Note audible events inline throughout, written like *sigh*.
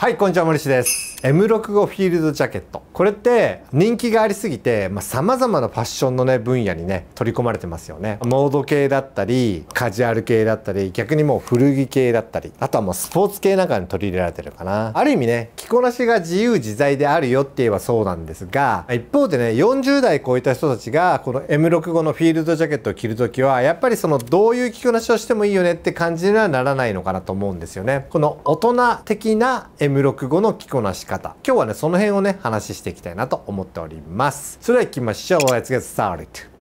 はい、こんにちは、森氏です。M65 フィールドジャケット。これって人気がありすぎて、まあ、様々なファッションのね、分野にね、取り込まれてますよね。モード系だったり、カジュアル系だったり、逆にもう古着系だったり、あとはもうスポーツ系なんかに取り入れられてるかな。ある意味ね、着こなしが自由自在であるよって言えばそうなんですが、一方でね、40代超えた人たちが、この M65 のフィールドジャケットを着るときは、やっぱりそのどういう着こなしをしてもいいよねって感じにはならないのかなと思うんですよね。この大人的な M65 の着こなし方。今日はね、その辺をね、話していきたいなと思っております。それでは行きましょう。Let's get started.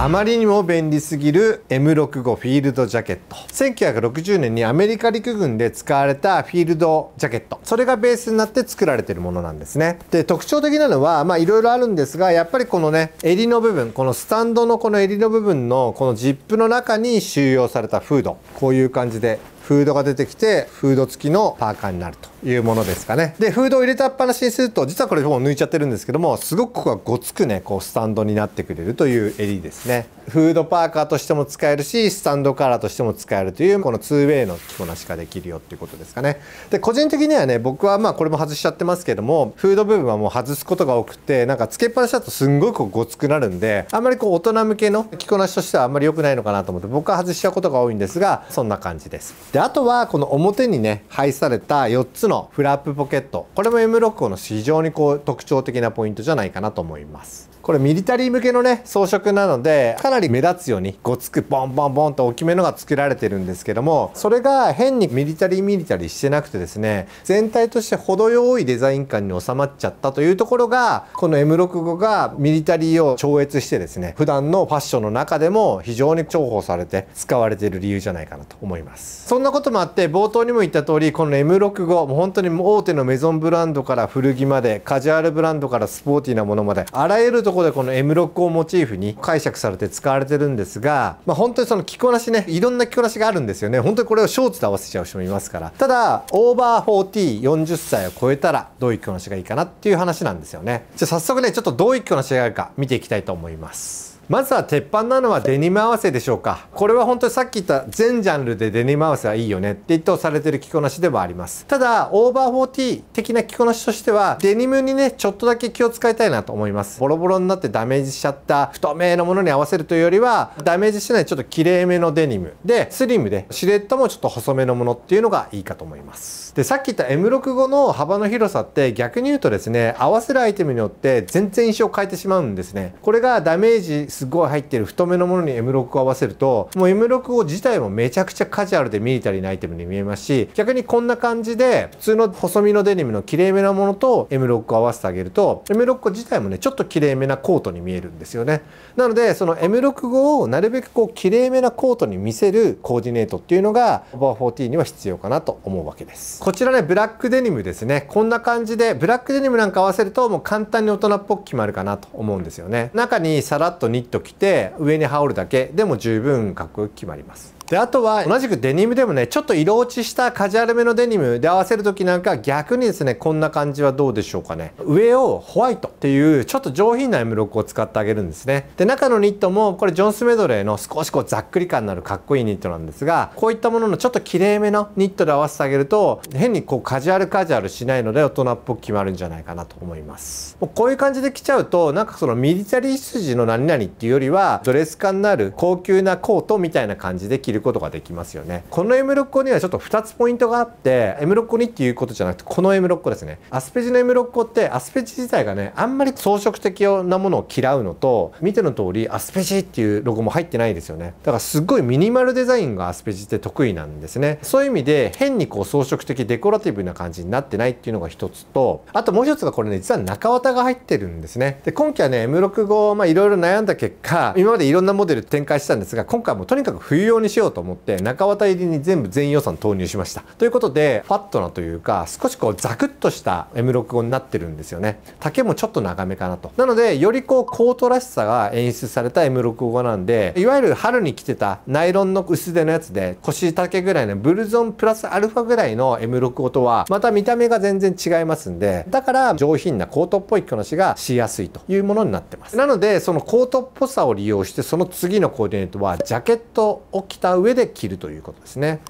あまりにも便利すぎる M65 フィールドジャケット。1960年にアメリカ陸軍で使われたフィールドジャケット。それがベースになって作られてるものなんですね。で特徴的なのはまあいろいろあるんですがやっぱりこのね襟の部分このスタンドのこの襟の部分のこのジップの中に収容されたフード。こういう感じでフードが出てきてフード付きのパーカーになるというものですかね。でフードを入れたっぱなしにすると実はこれもう抜いちゃってるんですけどもすごくここがごつくねこうスタンドになってくれるという襟ですね。フードパーカーとしても使えるしスタンドカラーとしても使えるというこの 2way の着こなしができるよっていうことですかね。で個人的にはね僕はまあこれも外しちゃってますけどもフード部分はもう外すことが多くてなんかつけっぱなしだとすんごくごつくなるんであんまりこう大人向けの着こなしとしてはあんまり良くないのかなと思って僕は外しちゃうことが多いんですがそんな感じです。でであとはこの表にね配された4つのフラップポケット。これも M6 の非常にこう特徴的なポイントじゃないかなと思います。これミリタリー向けのね装飾なのでかなり目立つようにごつくボンボンボンと大きめのが作られてるんですけどもそれが変にミリタリーミリタリーしてなくてですね全体として程よいデザイン感に収まっちゃったというところがこの M65 がミリタリーを超越してですね普段のファッションの中でも非常に重宝されて使われている理由じゃないかなと思います。そんなこともあって冒頭にも言った通りこの M65 もう本当に大手のメゾンブランドから古着までカジュアルブランドからスポーティーなものまであらゆるところこでこの M6 をモチーフに解釈されて使われてるんですが、まあ、本当にその着こなしねいろんな着こなしがあるんですよね。本当にこれをショーツと合わせちゃう人もいますから。ただオーバー4040歳を超えたらどういう着こなしがいいかなっていう話なんですよね。じゃあ早速ねちょっとどういう着こなしがあるか見ていきたいと思います。まずは鉄板なのはデニム合わせでしょうか。これは本当にさっき言った全ジャンルでデニム合わせはいいよねって意図されてる着こなしではあります。ただオーバー40的な着こなしとしてはデニムにねちょっとだけ気を使いたいなと思います。ボロボロになってダメージしちゃった太めのものに合わせるというよりはダメージしないちょっと綺麗めのデニム。でスリムでシルエットもちょっと細めのものっていうのがいいかと思います。でさっき言った M65 の幅の広さって逆に言うとですね合わせるアイテムによって全然印象を変えてしまうんですね。これがダメージすごい入ってる太めのものに M6 を合わせるともう M65 自体もめちゃくちゃカジュアルでミリタリーなアイテムに見えますし逆にこんな感じで普通の細身のデニムの綺麗めなものと M6 を合わせてあげると M6 自体もねちょっと綺麗めなコートに見えるんですよね。なのでその M65 をなるべくこう綺麗めなコートに見せるコーディネートっていうのがオーバー40には必要かなと思うわけです。こちらねブラックデニムですね。こんな感じでブラックデニムなんか合わせるともう簡単に大人っぽく決まるかなと思うんですよね。中にさらっとニット着て上に羽織るだけでも十分かっこよく決まります。であとは同じくデニムでもねちょっと色落ちしたカジュアルめのデニムで合わせる時なんか逆にですねこんな感じはどうでしょうかね。上をホワイトっていうちょっと上品な M6 を使ってあげるんですね。で中のニットもこれジョンスメドレーの少しこうざっくり感のあるかっこいいニットなんですがこういったもののちょっと綺麗めのニットで合わせてあげると変にこうカジュアルカジュアルしないので大人っぽく決まるんじゃないかなと思います。もうこういう感じで着ちゃうとなんかそのミリタリー筋の何々っていうよりはドレス感のある高級なコートみたいな感じで着るることができますよね。この M6 個にはちょっと2つポイントがあって M6 個にっていうことじゃなくてこの M6 個ですね。アスペジの M6 個ってアスペジ自体がねあんまり装飾的なものを嫌うのと見ての通りアスペジっていうロゴも入ってないですよね。だからすっごいミニマルデザインがアスペジって得意なんですね。そういう意味で変にこう装飾的デコラティブな感じになってないっていうのが一つとあともう一つがこれね実は中綿が入ってるんですね。で今期はね M65 まあいろいろ悩んだ結果今までいろんなモデル展開したんですが今回もとにかく冬用にしようようと思って中綿入りに全部全予算投入しました。ということでファットなというか少しこうザクッとした M65 になってるんですよね。丈もちょっと長めかなと。なのでよりこうコートらしさが演出された M65 なんでいわゆる春に着てたナイロンの薄手のやつで腰丈ぐらいのブルゾンプラスアルファぐらいの M65 とはまた見た目が全然違いますんでだから上品なコートっぽい着こなしがしやすいというものになってます。なのでそのコートっぽさを利用してその次のコーディネートはジャケットを着た上で着るということですね。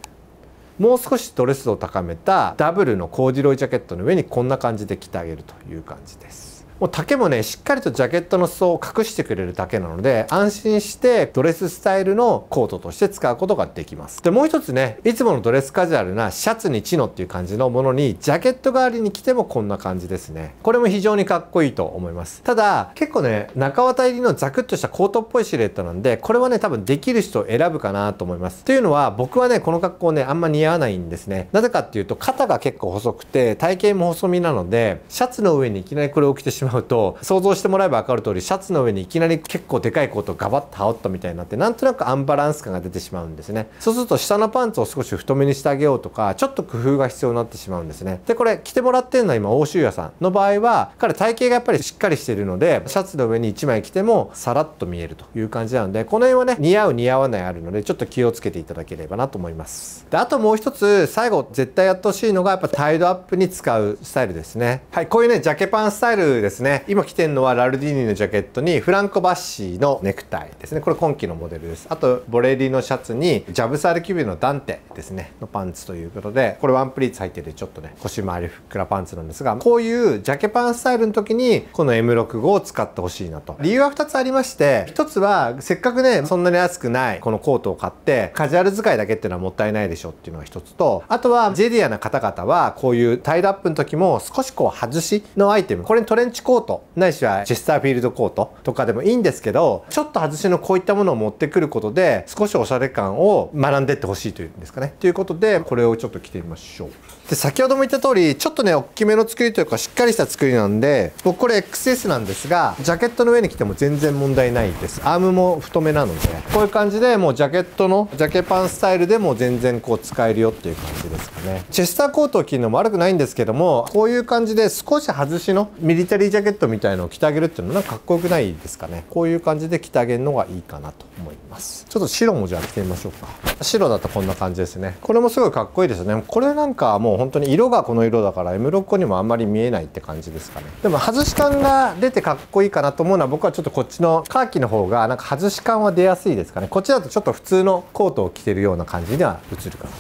もう少しドレスを高めたダブルのコーディロイジャケットの上にこんな感じで着てあげるという感じです。もう丈もねしっかりとジャケットの裾を隠してくれる丈なので安心してドレススタイルのコートとして使うことができます。でもう一つねいつものドレスカジュアルなシャツにチノっていう感じのものにジャケット代わりに着てもこんな感じですね。これも非常にかっこいいと思います。ただ結構ね中綿入りのザクッとしたコートっぽいシルエットなんでこれはね多分できる人を選ぶかなと思います。というのは僕はねこの格好ねあんま似合わないんですね。なぜかっていうと肩が結構細くて体型も細身なのでシャツの上にいきなりこれを着てしまうまうと想像してもらえば分かる通りシャツの上にいきなり結構でかいコートをガバッと羽織ったみたいになってなんとなくアンバランス感が出てしまうんですね。そうすると下のパンツを少し太めにしてあげようとかちょっと工夫が必要になってしまうんですね。でこれ着てもらってるのは今欧州屋さんの場合は彼体型がやっぱりしっかりしているのでシャツの上に1枚着てもさらっと見えるという感じなのでこの辺はね似合う似合わないあるのでちょっと気をつけていただければなと思います。であともう一つ最後絶対やってほしいのがやっぱタイドアップに使うスタイルですね。はいこういうねジャケパンスタイルですね。今着てるのはラルディーニのジャケットにフランコバッシーのネクタイですね。これ今季のモデルです。あとボレリのシャツにジャブサールキュビのダンテですね。のパンツということでこれワンプリーツ入っててちょっとね腰回りふっくらパンツなんですがこういうジャケパンスタイルの時にこの M65 を使ってほしいなと。理由は2つありまして1つはせっかくねそんなに安くないこのコートを買ってカジュアル使いだけっていうのはもったいないでしょっていうのが1つとあとはジェディアな方々はこういうタイルアップの時も少しこう外しのアイテムこれにトレンチコートないしはチェスターフィールドコートとかでもいいんですけどちょっと外しのこういったものを持ってくることで少しおしゃれ感を学んでってほしいというんですかね。ということでこれをちょっと着てみましょう。で先ほども言った通りちょっとね大きめの作りというかしっかりした作りなんで僕これ XS なんですがジャケットの上に着ても全然問題ないです。アームも太めなのでこういう感じでもうジャケットのジャケパンスタイルでも全然こう使えるよっていう感じですかね。チェスターコートを着るのも悪くないんですけどもこういう感じで少し外しのミリタリージャャケットみたいのを着てあげるっていうのはかっこよくないですかね？こういう感じで着てあげるのがいいかなと思います。ちょっと白もじゃあ着てみましょうか。白だとこんな感じですね。これもすごいかっこいいですね。これなんかもう本当に色がこの色だから M6 にもあんまり見えないって感じですかね。でも外し感が出てかっこいいかなと思うのは僕はちょっとこっちのカーキの方がなんか外し感は出やすいですかね。こっちだとちょっと普通のコートを着てるような感じには映るかな。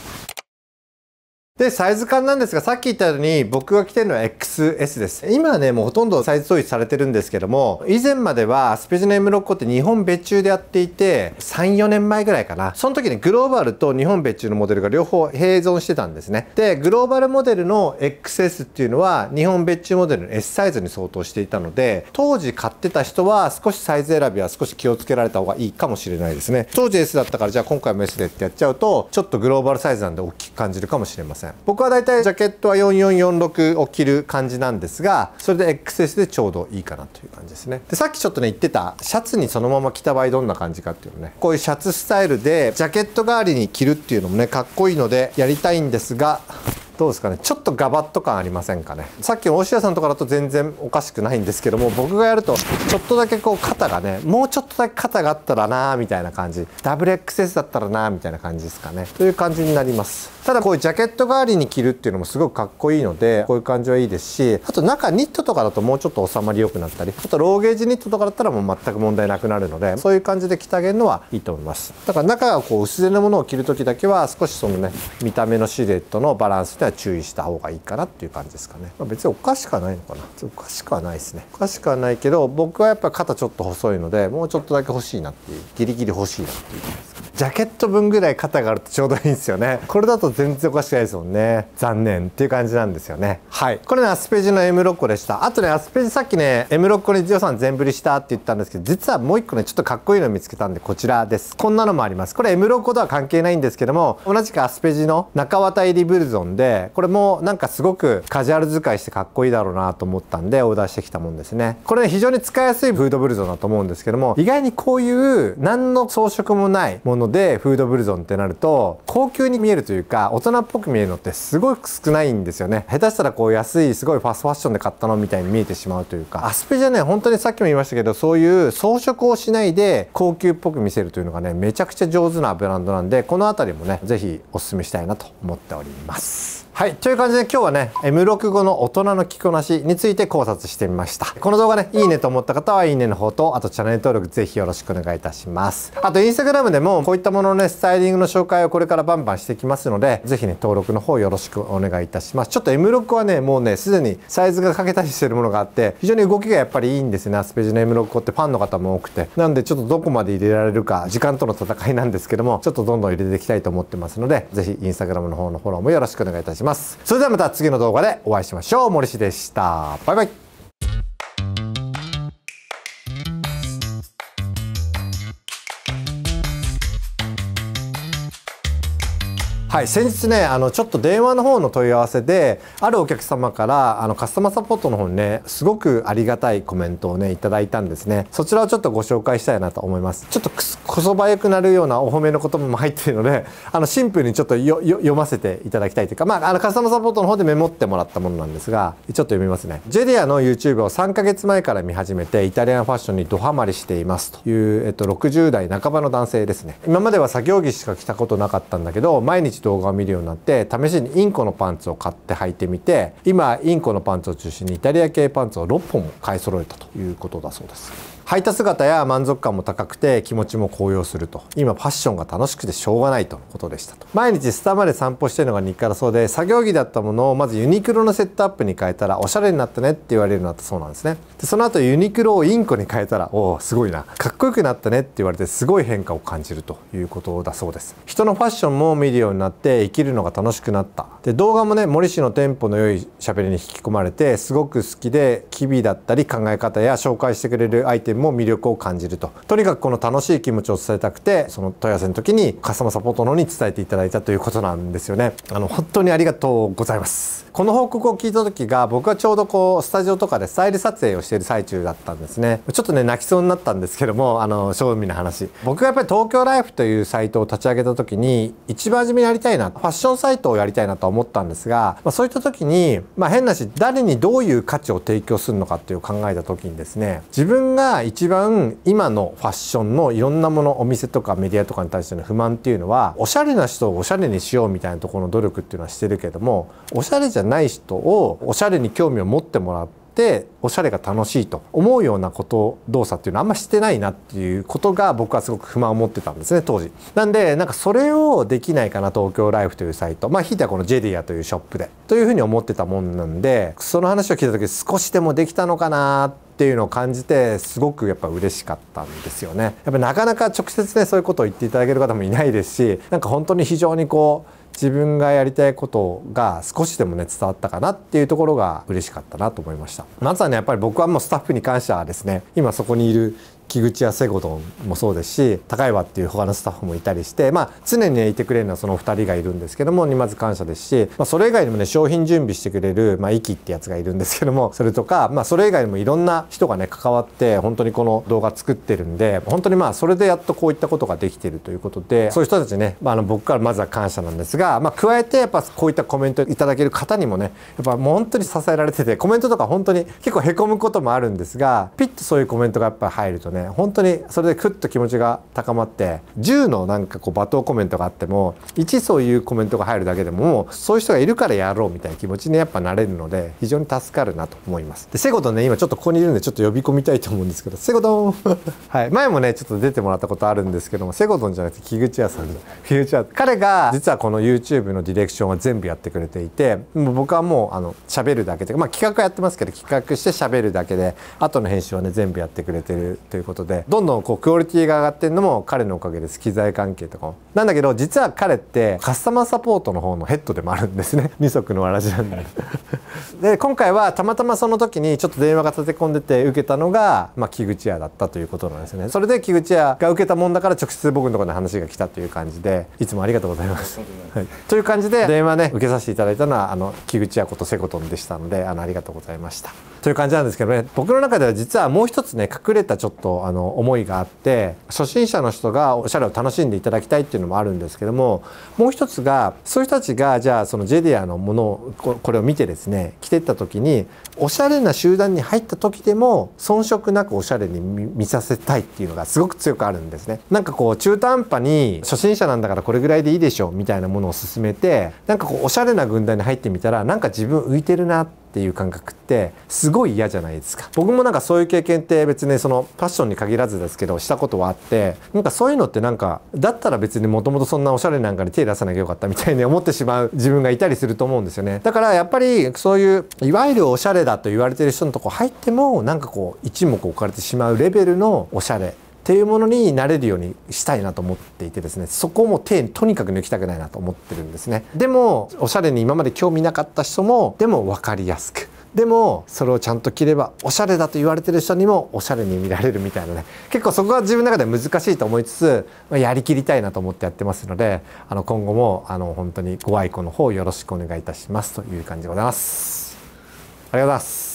で、サイズ感なんですが、さっき言ったように僕が着てるのは XS です。今はね、もうほとんどサイズ統一されてるんですけども、以前まではスペジナ M6 個って日本別注でやっていて、3、4年前ぐらいかな。その時にグローバルと日本別注のモデルが両方併存してたんですね。で、グローバルモデルの XS っていうのは日本別注モデルの S サイズに相当していたので、当時買ってた人は少しサイズ選びは少し気をつけられた方がいいかもしれないですね。当時 S だったから、じゃあ今回も S でってやっちゃうと、ちょっとグローバルサイズなんで大きく感じるかもしれません。僕はだいたいジャケットは4446を着る感じなんですがそれで XS でちょうどいいかなという感じですね。でさっきちょっとね言ってたシャツにそのまま着た場合どんな感じかっていうのね。こういうシャツスタイルでジャケット代わりに着るっていうのもねかっこいいのでやりたいんですがどうですかね。ちょっとガバッと感ありませんかね。さっきの大塩さんとかだと全然おかしくないんですけども僕がやるとちょっとだけこう肩がねもうちょっとだけ肩があったらなーみたいな感じ。WXS だったらなーみたいな感じですかね。という感じになります。ただこういうジャケット代わりに着るっていうのもすごくかっこいいのでこういう感じはいいですしあと中ニットとかだともうちょっと収まり良くなったりあとローゲージニットとかだったらもう全く問題なくなるのでそういう感じで着てあげるのはいいと思います。だから中がこう薄手のものを着る時だけは少しそのね見た目のシルエットのバランスでは注意した方がいいかなっていう感じですかね、まあ、別におかしくはないのかな。おかしくはないですね。おかしくはないけど僕はやっぱ肩ちょっと細いのでもうちょっとだけ欲しいなっていうギリギリ欲しいなっていう感じですジャケット分ぐらい肩があるとちょうどいいんですよね。*laughs* これだと全然おかしくないですもんね。残念っていう感じなんですよね。はい。これねアスペジの M6 個でした。あとねアスペジさっきね M6 個に予算全振りしたって言ったんですけど実はもう一個ねちょっとかっこいいの見つけたんでこちらです。こんなのもあります。これ M6 個とは関係ないんですけども同じくアスペジの中綿入りブルゾンでこれもなんかすごくカジュアル使いしてかっこいいだろうなと思ったんでオーダーしてきたもんですね。これね非常に使いやすいフードブルゾンだと思うんですけども意外にこういう何の装飾もないものでフードブルゾンってなると高級に見えるというか大人っぽく見えるのってすごく少ないんですよね。下手したらこう安いすごいファストファッションで買ったのみたいに見えてしまうというか。アスペじゃね本当にさっきも言いましたけどそういう装飾をしないで高級っぽく見せるというのがねめちゃくちゃ上手なブランドなんでこの辺りもね是非おすすめしたいなと思っております。はい。という感じで今日はね M65 の大人の着こなしについて考察してみました。この動画ねいいねと思った方はいいねの方とあとチャンネル登録ぜひよろしくお願いいたします。あとインスタグラムでもこういったもののねスタイリングの紹介をこれからバンバンしてきますのでぜひね登録の方よろしくお願いいたします。ちょっと M6 はねもうねすでにサイズが欠けたりしてるものがあって非常に動きがやっぱりいいんですね。アスペジの M65 ってファンの方も多くて。なんでちょっとどこまで入れられるか時間との戦いなんですけどもちょっとどんどん入れていきたいと思ってますのでぜひインスタグラムの方のフォローもよろしくお願いいたします。それではまた次の動画でお会いしましょう。森氏でした。バイバイ。はい先日ねあのちょっと電話の方の問い合わせであるお客様からあのカスタマーサポートの方にねすごくありがたいコメントをねいただいたんですね。そちらをちょっとご紹介したいなと思います。ちょっとこそばよくなるようなお褒めの言葉も入っているのであのシンプルにちょっと読ませていただきたいというかまああのカスタマーサポートの方でメモってもらったものなんですがちょっと読みますね。ジェディアの YouTube を3ヶ月前から見始めてイタリアンファッションにドハマりしていますという、えっと、60代半ばの男性ですね。今までは作業着しか着たことなかったんだけど毎日動画を見るようになって試しにインコのパンツを買って履いてみて今インコのパンツを中心にイタリア系パンツを6本も買い揃えたということだそうです。履いた姿や満足感も高くて気持ちも高揚すると。今ファッションが楽しくてしょうがないとのことでしたと。毎日スタまで散歩してるのが日課だそうで作業着だったものをまずユニクロのセットアップに変えたらおしゃれになったねって言われるようになったそうなんですね。でその後ユニクロをインコに変えたらおおすごいな。かっこよくなったねって言われてすごい変化を感じるということだそうです。人のファッションも見るようになって生きるのが楽しくなった。で動画もね森氏のテンポの良い喋りに引き込まれてすごく好きで機微だったり考え方や紹介してくれるアイテムも魅力を感じると。とにかくこの楽しい気持ちを伝えたくてその問い合わせの時にカスタマーサポートのに伝えていただいたということなんですよね。あの本当にありがとうございます。この報告を聞いた時が僕はちょうどこうスタジオとかでスタイル撮影をしている最中だったんですね。ちょっとね泣きそうになったんですけどもあの正味な話。僕がやっぱり東京ライフというサイトを立ち上げた時に一番初めにやりたいなファッションサイトをやりたいなと思ったんですが、まあ、そういった時に、まあ、変なし誰にどういう価値を提供するのかっていう考えた時にですね自分が一番今のファッションのいろんなものお店とかメディアとかに対しての不満っていうのはおしゃれな人をおしゃれにしようみたいなところの努力っていうのはしてるけどもおしゃれじゃない人をおしゃれに興味を持ってもらっておしゃれが楽しいと思うようなこと動作っていうのはあんましてないなっていうことが僕はすごく不満を持ってたんですね当時。なんでなんかそれをできないかな東京ライフというサイトまあひいてはこのジェディアというショップでというふうに思ってたもんなんでその話を聞いた時少しでもできたのかなってっていうのを感じてすごくやっぱ嬉しかったんですよね。やっぱなかなか直接ねそういうことを言っていただける方もいないですしなんか本当に非常にこう自分がやりたいことが少しでもね伝わったかなっていうところが嬉しかったなと思いましたまずはねやっぱり僕はもうスタッフに関してはですね今そこにいる木口やセゴドンもそうですし高岩っていう他のスタッフもいたりしてまあ常に、いてくれるのはその2人がいるんですけどもにまず感謝ですし、まあ、それ以外にもね商品準備してくれる、まあ、イキってやつがいるんですけどもそれとか、まあ、それ以外にもいろんな人がね関わって本当にこの動画作ってるんで本当にまあそれでやっとこういったことができてるということでそういう人たちね、まあ、あの僕からまずは感謝なんですが、まあ、加えてやっぱこういったコメントいただける方にもねやっぱもう本当に支えられててコメントとか本当に結構へこむこともあるんですがピッとそういうコメントがやっぱ入るとね本当にそれでクッと気持ちが高まって10のなんかこう罵倒コメントがあっても1そういうコメントが入るだけでもそういう人がいるからやろうみたいな気持ちにやっぱなれるので非常に助かるなと思います。でセゴドンね今ちょっとここにいるんでちょっと呼び込みたいと思うんですけどセゴドン。*laughs* はい。前もねちょっと出てもらったことあるんですけどもセゴドンじゃなくて木口屋さん木 *laughs* 口屋。彼が実はこの YouTube のディレクションは全部やってくれていてもう僕はもうあの喋るだけでまあ企画やってますけど企画して喋るだけで後の編集はね全部やってくれてるということでどんどんこうクオリティが上がってるのも彼のおかげです機材関係とかも。なんだけど実は彼ってカスタマーサポートの方のヘッドでもあるんですね。*laughs* 二足のわらじなんで。*laughs* で今回はたまたまその時にちょっと電話が立て込んでて受けたのが、まあ、木口屋だったということなんですよね。それで木口屋が受けたもんだから直接僕のところに話が来たという感じでいつもありがとうございます、はい、という感じで電話ね受けさせていただいたのはあの木口屋ことセコトンでしたのであのありがとうございましたという感じなんですけどね僕の中では実はもう一つね隠れたちょっとあの思いがあって初心者の人がおしゃれを楽しんでいただきたいっていうのもあるんですけどももう一つがそういう人たちがじゃあそのジェディアのものをこれを見てですね着てった時におしゃれな集団に入った時でも遜色なくおしゃれに見させたいっていうのがすごく強くあるんですね。なんかこう中途半端に初心者なんだからこれぐらいでいいでしょみたいなものを勧めてなんかこうおしゃれな軍団に入ってみたらなんか自分浮いてるなってっていう感覚ってすごい嫌じゃないですか。僕もなんかそういう経験って別にそのファッションに限らずですけどしたことはあってなんかそういうのってなんかだったら別にもともとそんなおしゃれなんかに手出さなきゃよかったみたいに思ってしまう自分がいたりすると思うんですよね。だからやっぱりそういういわゆるおしゃれだと言われてる人のとこ入ってもなんかこう一目置かれてしまうレベルのおしゃれ。っていうものになれるようにしたいなと思っていてですねそこも手とにかく抜きたくないなと思ってるんですね。でもおしゃれに今まで興味なかった人もでも分かりやすくでもそれをちゃんと着ればおしゃれだと言われてる人にもおしゃれに見られるみたいなね。結構そこが自分の中で難しいと思いつつ、ま、やりきりたいなと思ってやってますのであの今後もあの本当にご愛顧の方よろしくお願いいたしますという感じでございます。ありがとうございます。